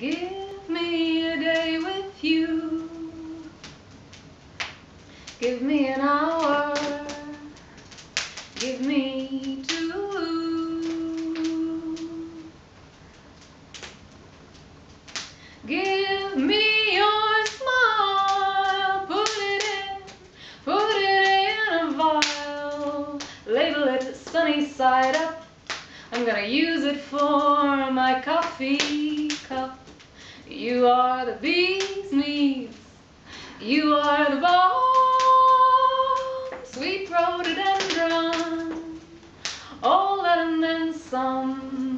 Give me a day with you. Give me an hour. Give me two. Give me your smile. Put it in, put it in a vial. Label it sunny side up. I'm gonna use it for my coffee. You are the bee's knees. You are the balm, sweet rhododendron. All that and then some.